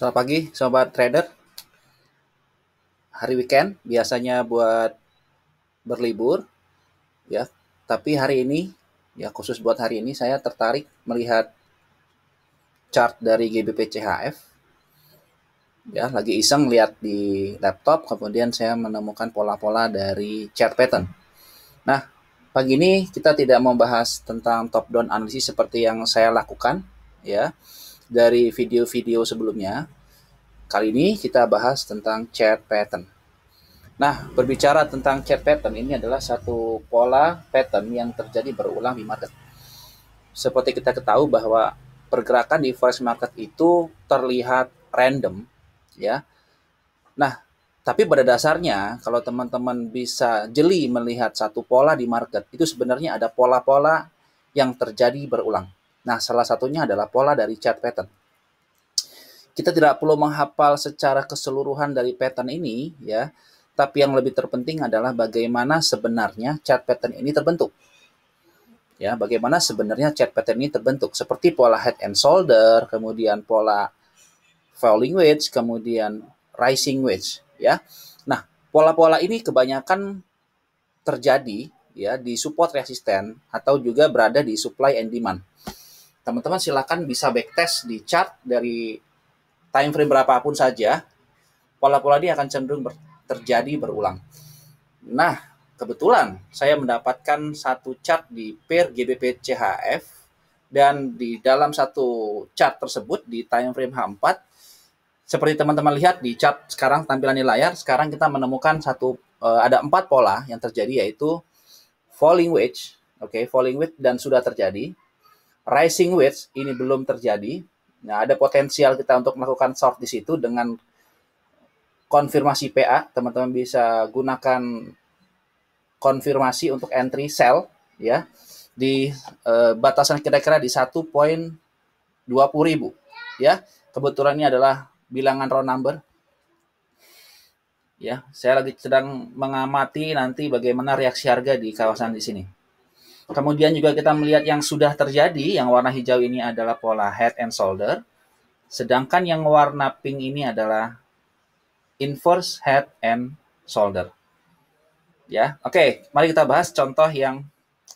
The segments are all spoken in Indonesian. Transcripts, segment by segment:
Selamat pagi, sobat trader. Hari weekend biasanya buat berlibur, ya. Tapi hari ini, ya khusus buat hari ini, saya tertarik melihat chart dari GBP CHF. Ya, lagi iseng lihat di laptop, kemudian saya menemukan pola-pola dari chart pattern. Nah, pagi ini kita tidak membahas tentang top down analisis seperti yang saya lakukan, ya dari video-video sebelumnya. Kali ini kita bahas tentang chart pattern. Nah, berbicara tentang chart pattern ini adalah satu pola pattern yang terjadi berulang di market. Seperti kita ketahui bahwa pergerakan di forex market itu terlihat random, ya. Nah, tapi pada dasarnya kalau teman-teman bisa jeli melihat satu pola di market, itu sebenarnya ada pola-pola yang terjadi berulang. Nah, salah satunya adalah pola dari chart pattern. Kita tidak perlu menghafal secara keseluruhan dari pattern ini, ya, tapi yang lebih terpenting adalah bagaimana sebenarnya chart pattern ini terbentuk. Ya, bagaimana sebenarnya chart pattern ini terbentuk seperti pola head and shoulder, kemudian pola falling wedge, kemudian rising wedge, ya. Nah, pola-pola ini kebanyakan terjadi ya di support resisten atau juga berada di supply and demand teman-teman silakan bisa backtest di chart dari time frame berapapun saja, pola-pola ini akan cenderung ber, terjadi berulang. Nah, kebetulan saya mendapatkan satu chart di pair GBP CHF dan di dalam satu chart tersebut di time frame H4 seperti teman-teman lihat di chart sekarang tampilan di layar, sekarang kita menemukan satu uh, ada empat pola yang terjadi yaitu falling wedge, oke, okay, falling wedge dan sudah terjadi rising wedge ini belum terjadi. Nah, ada potensial kita untuk melakukan short di situ dengan konfirmasi PA. Teman-teman bisa gunakan konfirmasi untuk entry sell ya di uh, batasan kira-kira di 1.20 ribu ya. Kebetulan ini adalah bilangan round number. Ya, saya lagi sedang mengamati nanti bagaimana reaksi harga di kawasan di sini. Kemudian juga kita melihat yang sudah terjadi, yang warna hijau ini adalah pola head and shoulder. Sedangkan yang warna pink ini adalah inverse head and shoulder. Ya, oke, okay, mari kita bahas contoh yang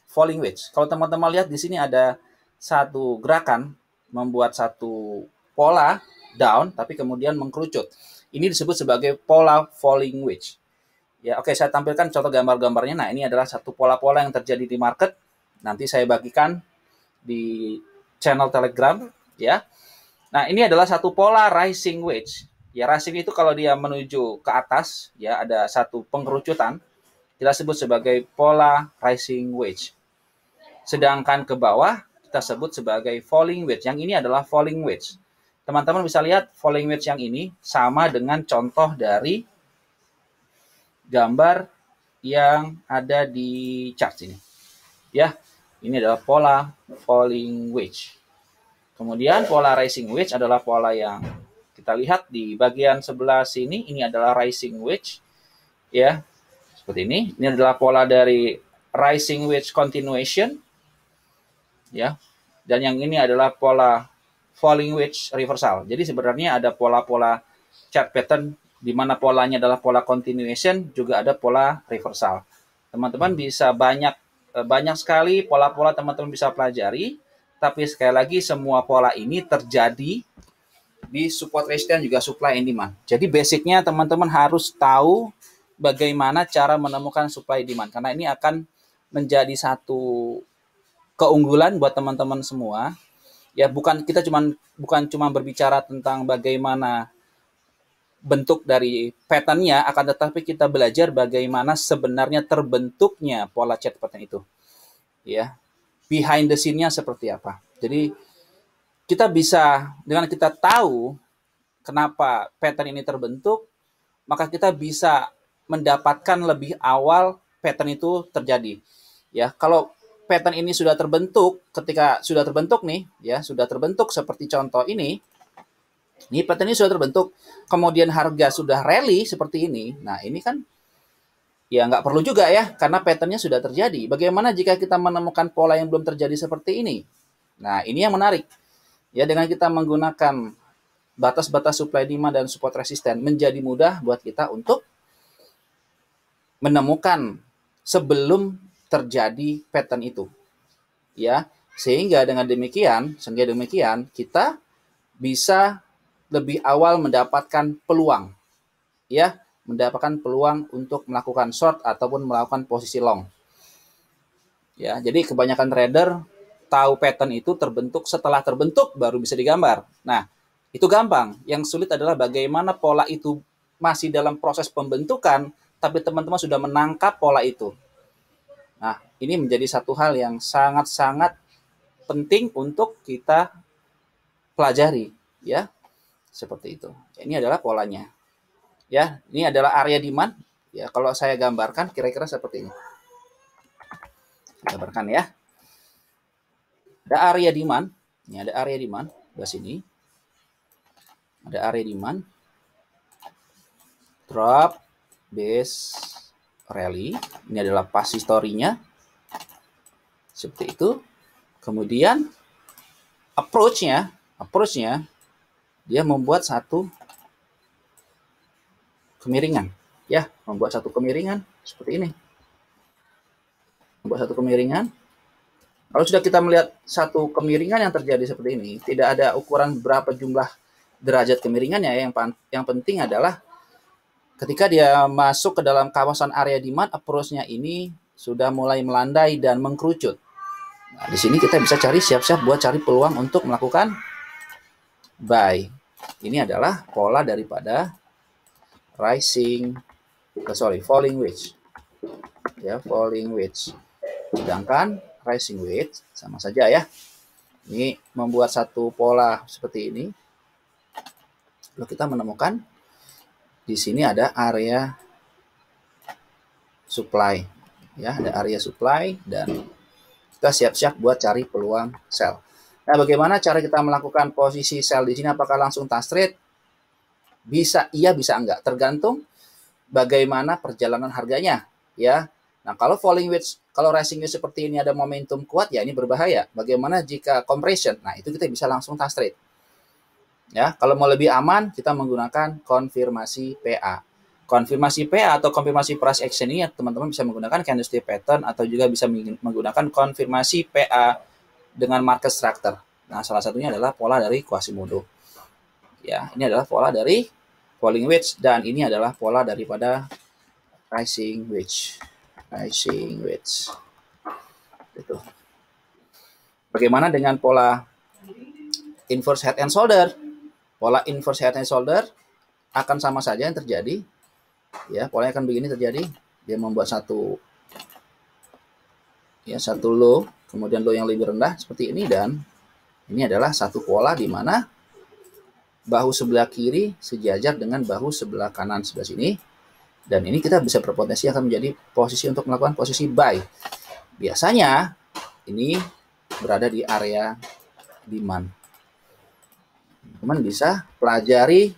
falling wedge. Kalau teman-teman lihat di sini ada satu gerakan membuat satu pola down tapi kemudian mengkerucut. Ini disebut sebagai pola falling wedge. Ya, oke, okay, saya tampilkan contoh gambar-gambarnya. Nah, ini adalah satu pola-pola yang terjadi di market Nanti saya bagikan di channel Telegram ya. Nah, ini adalah satu pola rising wedge. Ya, rising itu kalau dia menuju ke atas ya ada satu pengerucutan kita sebut sebagai pola rising wedge. Sedangkan ke bawah kita sebut sebagai falling wedge. Yang ini adalah falling wedge. Teman-teman bisa lihat falling wedge yang ini sama dengan contoh dari gambar yang ada di chart ini. Ya, ini adalah pola falling wedge. Kemudian pola rising wedge adalah pola yang kita lihat di bagian sebelah sini. Ini adalah rising wedge. Ya, seperti ini. Ini adalah pola dari rising wedge continuation. Ya, dan yang ini adalah pola falling wedge reversal. Jadi sebenarnya ada pola-pola chart pattern di mana polanya adalah pola continuation, juga ada pola reversal. Teman-teman bisa banyak banyak sekali pola-pola teman-teman bisa pelajari, tapi sekali lagi semua pola ini terjadi di support resistance juga supply and demand. Jadi basicnya teman-teman harus tahu bagaimana cara menemukan supply demand karena ini akan menjadi satu keunggulan buat teman-teman semua. Ya bukan kita cuman bukan cuma berbicara tentang bagaimana bentuk dari patternnya akan tetapi kita belajar bagaimana sebenarnya terbentuknya pola chat pattern itu. Ya behind the scene-nya seperti apa. Jadi kita bisa dengan kita tahu kenapa pattern ini terbentuk maka kita bisa mendapatkan lebih awal pattern itu terjadi. Ya kalau pattern ini sudah terbentuk ketika sudah terbentuk nih ya sudah terbentuk seperti contoh ini ini pattern ini sudah terbentuk, kemudian harga sudah rally seperti ini. Nah, ini kan ya nggak perlu juga ya, karena patternnya sudah terjadi. Bagaimana jika kita menemukan pola yang belum terjadi seperti ini? Nah, ini yang menarik. Ya, dengan kita menggunakan batas-batas supply demand dan support resisten menjadi mudah buat kita untuk menemukan sebelum terjadi pattern itu. Ya, sehingga dengan demikian, sehingga demikian kita bisa lebih awal mendapatkan peluang. Ya, mendapatkan peluang untuk melakukan short ataupun melakukan posisi long. Ya, jadi kebanyakan trader tahu pattern itu terbentuk setelah terbentuk baru bisa digambar. Nah, itu gampang. Yang sulit adalah bagaimana pola itu masih dalam proses pembentukan, tapi teman-teman sudah menangkap pola itu. Nah, ini menjadi satu hal yang sangat-sangat penting untuk kita pelajari, ya. Seperti itu. Ini adalah polanya. Ya, ini adalah area demand. Ya, kalau saya gambarkan kira-kira seperti ini. Gambarkan ya. Ada area demand. Ini ada area demand di sini ada area demand drop base rally ini adalah pas historinya seperti itu kemudian approach-nya approach-nya dia membuat satu kemiringan ya membuat satu kemiringan seperti ini membuat satu kemiringan kalau sudah kita melihat satu kemiringan yang terjadi seperti ini tidak ada ukuran berapa jumlah derajat kemiringannya yang yang penting adalah ketika dia masuk ke dalam kawasan area demand approach-nya ini sudah mulai melandai dan mengkerucut. Nah, di sini kita bisa cari siap-siap buat cari peluang untuk melakukan buy. Ini adalah pola daripada rising oh, sorry, falling wedge. Ya, falling wedge. Sedangkan rising wedge sama saja ya. Ini membuat satu pola seperti ini Lalu kita menemukan di sini ada area supply. Ya, ada area supply dan kita siap-siap buat cari peluang sell. Nah, bagaimana cara kita melakukan posisi sell di sini? Apakah langsung touch trade? Bisa iya, bisa enggak. Tergantung bagaimana perjalanan harganya, ya. Nah, kalau falling wedge, kalau rising wedge seperti ini ada momentum kuat, ya ini berbahaya. Bagaimana jika compression? Nah, itu kita bisa langsung touch trade. Ya, kalau mau lebih aman kita menggunakan konfirmasi PA. Konfirmasi PA atau konfirmasi price action ini teman-teman bisa menggunakan candlestick pattern atau juga bisa menggunakan konfirmasi PA dengan market structure. Nah, salah satunya adalah pola dari Quasimodo. Ya, ini adalah pola dari falling wedge dan ini adalah pola daripada rising wedge. Rising wedge. Itu. Bagaimana dengan pola inverse head and shoulder? pola inverse head and shoulder akan sama saja yang terjadi. Ya, polanya akan begini terjadi. Dia membuat satu ya satu low, kemudian low yang lebih rendah seperti ini dan ini adalah satu pola di mana bahu sebelah kiri sejajar dengan bahu sebelah kanan sebelah sini. Dan ini kita bisa berpotensi akan menjadi posisi untuk melakukan posisi buy. Biasanya ini berada di area demand teman bisa pelajari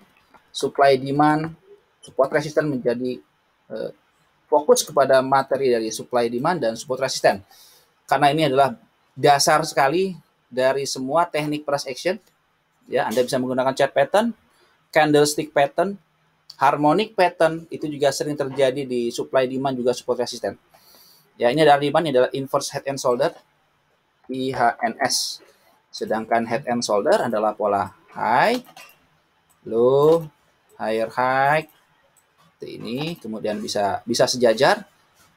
supply demand, support resisten menjadi uh, fokus kepada materi dari supply demand dan support resisten. Karena ini adalah dasar sekali dari semua teknik price action. Ya, Anda bisa menggunakan chart pattern, candlestick pattern, harmonic pattern itu juga sering terjadi di supply demand juga support resisten. Ya, ini adalah demand ini adalah inverse head and shoulder IHNS. Sedangkan head and shoulder adalah pola high, low, higher high. Seperti ini, kemudian bisa bisa sejajar.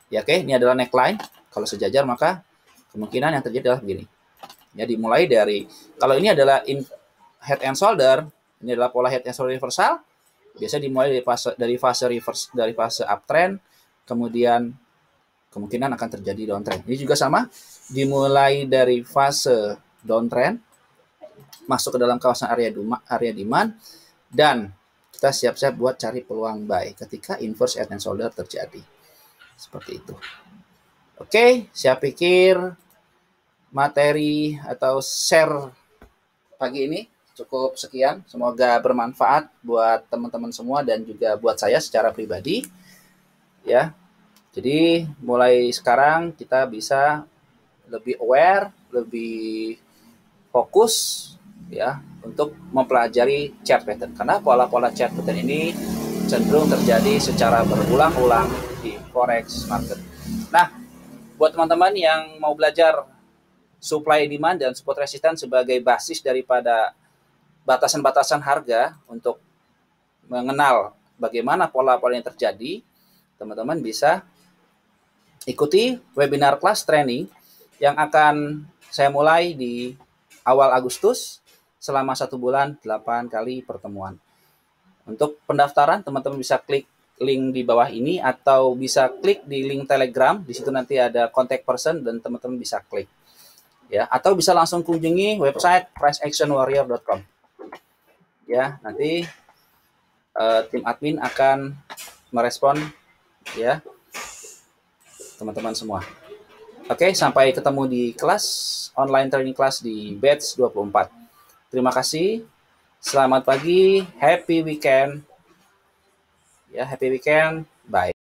Ya oke, ini adalah neckline. Kalau sejajar maka kemungkinan yang terjadi adalah begini. Ya dimulai dari kalau ini adalah in head and shoulder, ini adalah pola head and shoulder reversal. Biasa dimulai dari fase dari fase reverse dari fase uptrend, kemudian kemungkinan akan terjadi downtrend. Ini juga sama, dimulai dari fase downtrend, masuk ke dalam kawasan area duma, area demand dan kita siap-siap buat cari peluang buy ketika inverse head and shoulder terjadi. Seperti itu. Oke, saya pikir materi atau share pagi ini cukup sekian. Semoga bermanfaat buat teman-teman semua dan juga buat saya secara pribadi. Ya. Jadi mulai sekarang kita bisa lebih aware, lebih fokus ya untuk mempelajari chart pattern karena pola-pola chart pattern ini cenderung terjadi secara berulang-ulang di forex market. Nah, buat teman-teman yang mau belajar supply demand dan support resistance sebagai basis daripada batasan-batasan harga untuk mengenal bagaimana pola-pola yang terjadi, teman-teman bisa ikuti webinar kelas training yang akan saya mulai di awal Agustus selama satu bulan 8 kali pertemuan. Untuk pendaftaran teman-teman bisa klik link di bawah ini atau bisa klik di link Telegram. Di situ nanti ada contact person dan teman-teman bisa klik. Ya, atau bisa langsung kunjungi website priceactionwarrior.com. Ya, nanti uh, tim admin akan merespon ya teman-teman semua. Oke, sampai ketemu di kelas online training class di batch 24. Terima kasih. Selamat pagi, happy weekend. Ya, happy weekend. Bye.